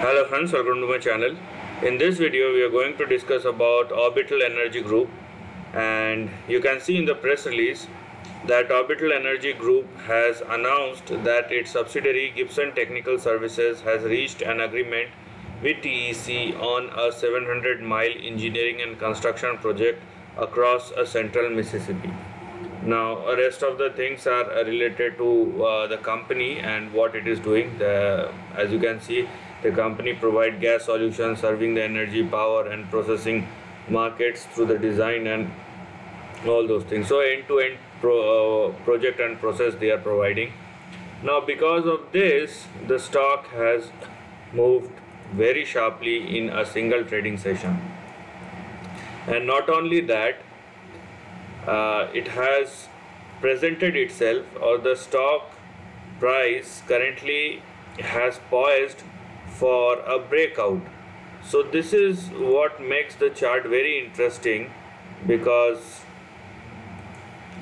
Hello friends, welcome to my channel. In this video, we are going to discuss about Orbital Energy Group and you can see in the press release that Orbital Energy Group has announced that its subsidiary Gibson Technical Services has reached an agreement with TEC on a 700 mile engineering and construction project across a central Mississippi. Now, rest of the things are related to uh, the company and what it is doing. The, as you can see, the company provide gas solutions serving the energy, power, and processing markets through the design and all those things. So, end-to-end uh, project and process they are providing. Now, because of this, the stock has moved very sharply in a single trading session. And not only that, uh, it has presented itself or the stock price currently has poised for a breakout. So this is what makes the chart very interesting because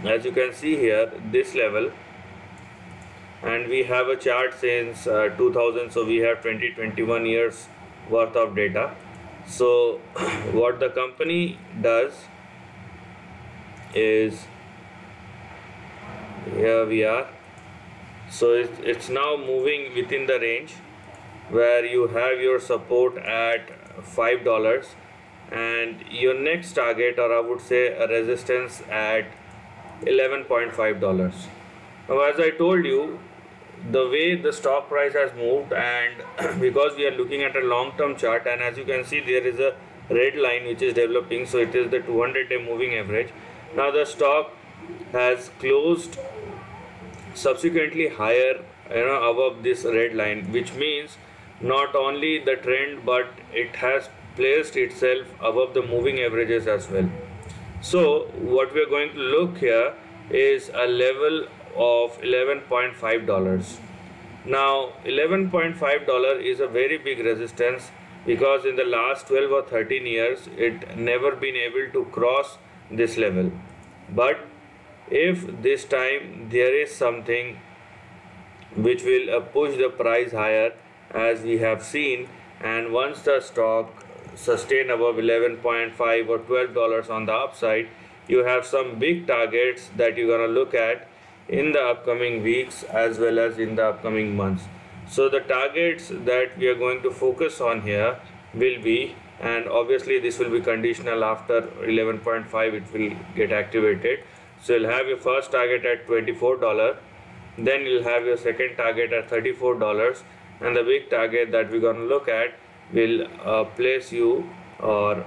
as you can see here this level. And we have a chart since uh, 2000 so we have 20 21 years worth of data. So what the company does is here we are. So it's, it's now moving within the range where you have your support at five dollars. And your next target or I would say a resistance at 11.5 dollars. Now as I told you the way the stock price has moved and because we are looking at a long-term chart and as you can see there is a red line which is developing so it is the 200 day moving average. Now the stock has closed subsequently higher you know above this red line which means not only the trend but it has placed itself above the moving averages as well. So what we are going to look here is a level of 11.5 dollars. Now 11.5 dollar is a very big resistance because in the last 12 or 13 years it never been able to cross this level. But if this time there is something which will uh, push the price higher as we have seen and once the stock sustain above 11.5 or 12 dollars on the upside you have some big targets that you're gonna look at in the upcoming weeks as well as in the upcoming months. So the targets that we are going to focus on here will be and obviously this will be conditional after 11.5 it will get activated. So you'll have your first target at $24 then you'll have your second target at $34 and the big target that we're to look at will uh, place you or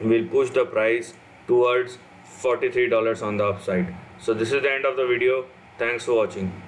will push the price towards $43 on the upside. So this is the end of the video. Thanks for watching